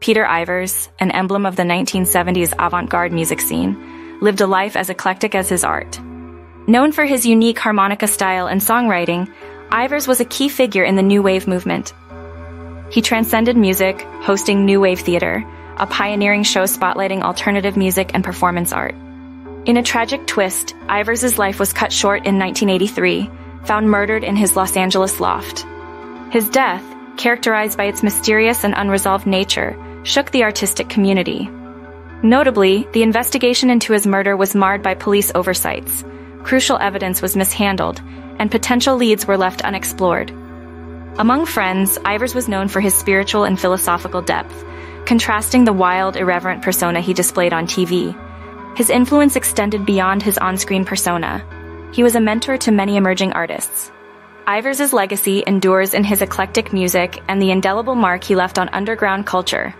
Peter Ivers, an emblem of the 1970s avant-garde music scene, lived a life as eclectic as his art. Known for his unique harmonica style and songwriting, Ivers was a key figure in the New Wave movement. He transcended music, hosting New Wave Theater, a pioneering show spotlighting alternative music and performance art. In a tragic twist, Ivers' life was cut short in 1983, found murdered in his Los Angeles loft. His death, characterized by its mysterious and unresolved nature, shook the artistic community. Notably, the investigation into his murder was marred by police oversights. Crucial evidence was mishandled, and potential leads were left unexplored. Among friends, Ivers was known for his spiritual and philosophical depth, contrasting the wild, irreverent persona he displayed on TV. His influence extended beyond his on-screen persona. He was a mentor to many emerging artists. Ivers' legacy endures in his eclectic music and the indelible mark he left on underground culture.